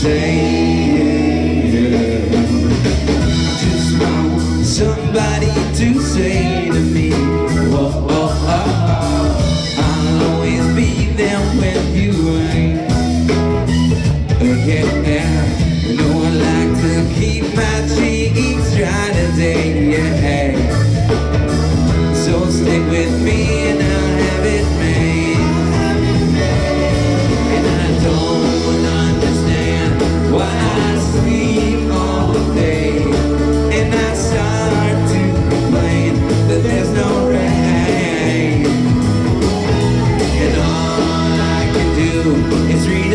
saying Just want somebody to say to me. I'll always be there when you ain't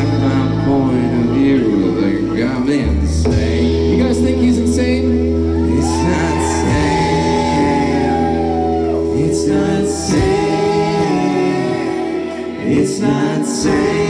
Like my point of view, I'm insane. You guys think he's insane? It's not sane. It's not sane. It's not sane.